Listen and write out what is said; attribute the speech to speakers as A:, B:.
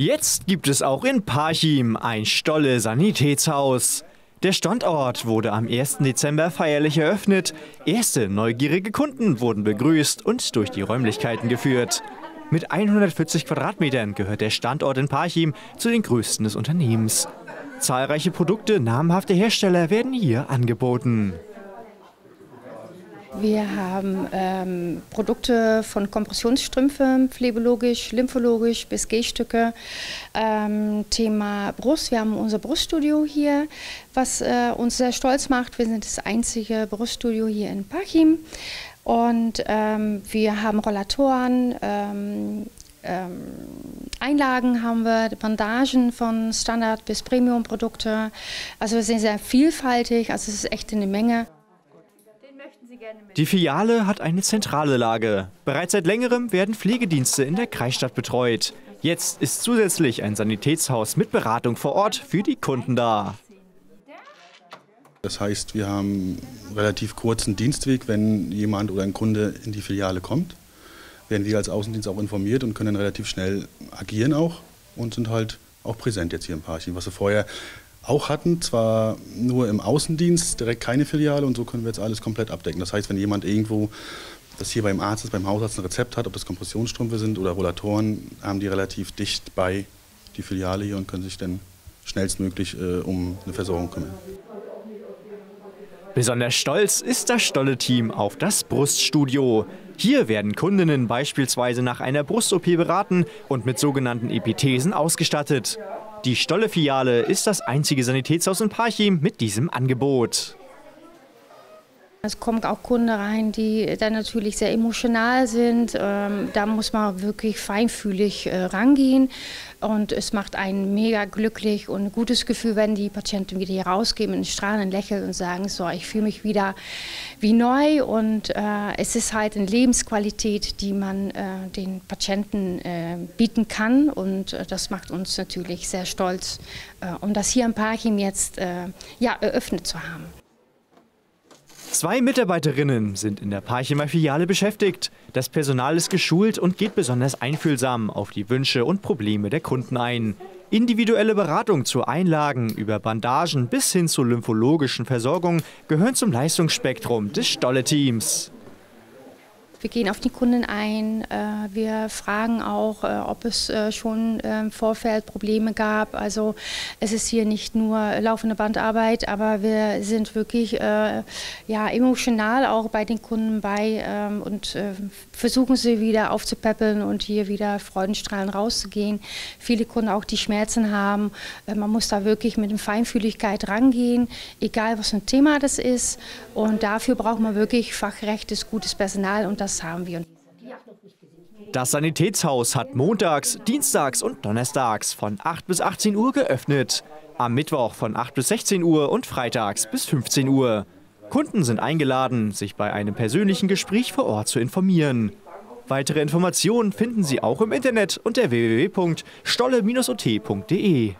A: Jetzt gibt es auch in Parchim ein Stolle Sanitätshaus. Der Standort wurde am 1. Dezember feierlich eröffnet. Erste neugierige Kunden wurden begrüßt und durch die Räumlichkeiten geführt. Mit 140 Quadratmetern gehört der Standort in Parchim zu den größten des Unternehmens. Zahlreiche Produkte namhafter Hersteller werden hier angeboten.
B: Wir haben ähm, Produkte von Kompressionsstrümpfen, phlebologisch, lymphologisch bis G-Stücke. Ähm, Thema Brust, wir haben unser Bruststudio hier, was äh, uns sehr stolz macht. Wir sind das einzige Bruststudio hier in Parchim. Und ähm, wir haben Rollatoren, ähm, ähm, Einlagen haben wir, Bandagen von Standard bis Premium-Produkte. Also wir sind sehr vielfältig, also es ist echt eine Menge.
A: Die Filiale hat eine zentrale Lage. Bereits seit längerem werden Pflegedienste in der Kreisstadt betreut. Jetzt ist zusätzlich ein Sanitätshaus mit Beratung vor Ort für die Kunden da.
C: Das heißt, wir haben einen relativ kurzen Dienstweg, wenn jemand oder ein Kunde in die Filiale kommt. Werden wir als Außendienst auch informiert und können relativ schnell agieren auch und sind halt auch präsent jetzt hier im Parchim, was wir vorher auch hatten, zwar nur im Außendienst, direkt keine Filiale und so können wir jetzt alles komplett abdecken. Das heißt, wenn jemand irgendwo das hier beim Arzt ist, beim Hausarzt ein Rezept hat, ob das Kompressionsstrümpfe sind oder Rollatoren, haben die relativ dicht bei die Filiale hier und können sich dann schnellstmöglich äh, um eine Versorgung kümmern.
A: Besonders stolz ist das Stolle-Team auf das Bruststudio. Hier werden Kundinnen beispielsweise nach einer Brust-OP beraten und mit sogenannten Epithesen ausgestattet. Die Stolle-Filiale ist das einzige Sanitätshaus in Parchim mit diesem Angebot.
B: Es kommen auch Kunden rein, die dann natürlich sehr emotional sind. Ähm, da muss man wirklich feinfühlig äh, rangehen. Und es macht einen mega glücklich und ein gutes Gefühl, wenn die Patienten wieder hier rausgehen mit einem strahlenden Lächeln und sagen, so, ich fühle mich wieder wie neu. Und äh, es ist halt eine Lebensqualität, die man äh, den Patienten bieten kann. Und das macht uns natürlich sehr stolz, um das hier im Parchim jetzt ja, eröffnet zu haben.
A: Zwei Mitarbeiterinnen sind in der Parchimer Filiale beschäftigt. Das Personal ist geschult und geht besonders einfühlsam auf die Wünsche und Probleme der Kunden ein. Individuelle Beratung zu Einlagen über Bandagen bis hin zur lymphologischen Versorgung gehören zum Leistungsspektrum des Stolle-Teams.
B: Wir gehen auf die Kunden ein. Äh, wir fragen auch, äh, ob es äh, schon im Vorfeld Probleme gab. Also es ist hier nicht nur laufende Bandarbeit, aber wir sind wirklich ja, emotional auch bei den Kunden bei ähm, und versuchen sie wieder aufzupäppeln und hier wieder Freudenstrahlen rauszugehen. Viele Kunden auch die Schmerzen haben. Man muss da wirklich mit einer Feinfühligkeit rangehen, egal was für ein Thema das ist. Und dafür braucht man wirklich fachrechtes, gutes Personal und das das haben wir.
A: Das Sanitätshaus hat montags, dienstags und donnerstags von 8 bis 18 Uhr geöffnet. Am Mittwoch von 8 bis 16 Uhr und freitags bis 15 Uhr. Kunden sind eingeladen, sich bei einem persönlichen Gespräch vor Ort zu informieren. Weitere Informationen finden Sie auch im Internet unter www.stolle-ot.de.